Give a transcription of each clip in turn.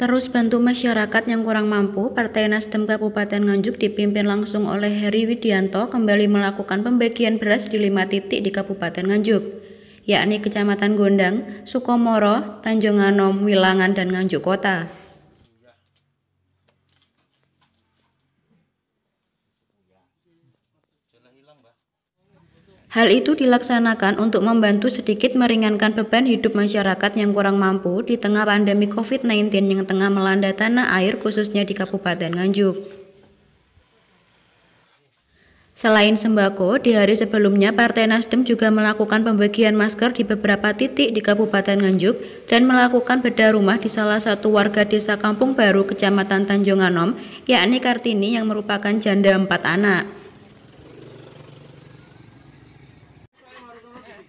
Arus bantu masyarakat yang kurang mampu, Partai Nasdem Kabupaten Nganjuk dipimpin langsung oleh Heri Widianto kembali melakukan pembagian beras di lima titik di Kabupaten Nganjuk, yakni Kecamatan Gondang, Sukomoro, Tanjung Anom, Wilangan, dan Nganjuk Kota. Hal itu dilaksanakan untuk membantu sedikit meringankan beban hidup masyarakat yang kurang mampu di tengah pandemi COVID-19 yang tengah melanda tanah air khususnya di Kabupaten Nganjuk. Selain sembako, di hari sebelumnya Partai Nasdem juga melakukan pembagian masker di beberapa titik di Kabupaten Nganjuk dan melakukan bedah rumah di salah satu warga desa Kampung Baru, Kecamatan Tanjung Anom, yakni Kartini yang merupakan janda empat anak.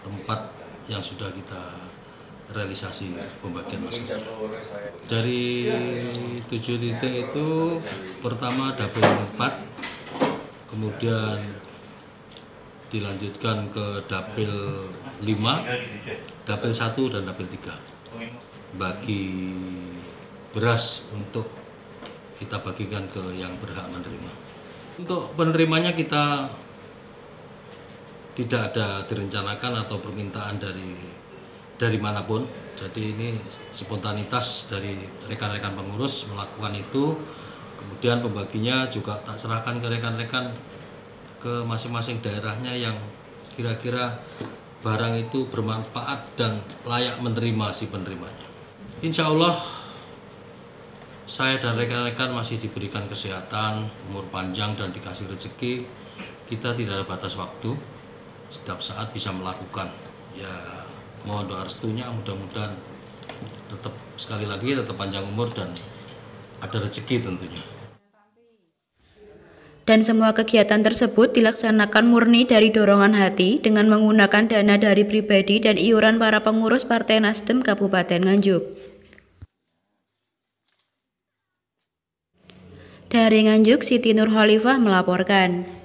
tempat yang sudah kita realisasi pembagian masker. Dari tujuh titik itu pertama dapil 4, kemudian dilanjutkan ke dapil 5, dapil 1 dan dapil 3. Bagi beras untuk kita bagikan ke yang berhak menerima. Untuk penerimanya kita tidak ada direncanakan atau permintaan dari dari mana pun. Jadi ini spontanitas dari rekan-rekan pengurus melakukan itu. Kemudian pembaginya juga tak serahkan ke rekan-rekan ke masing-masing daerahnya yang kira-kira barang itu bermanfaat dan layak menerima si penerimanya. Insya Allah saya dan rekan-rekan masih diberikan kesehatan, umur panjang dan dikasih rezeki. Kita tidak ada batas waktu, setiap saat bisa melakukan. Ya mohon doa restunya mudah-mudahan tetap sekali lagi tetap panjang umur dan ada rezeki tentunya. Dan semua kegiatan tersebut dilaksanakan murni dari dorongan hati dengan menggunakan dana dari pribadi dan iuran para pengurus Partai Nasdem Kabupaten Nganjuk. Dari Nganjuk, Siti Nur Khalifah melaporkan.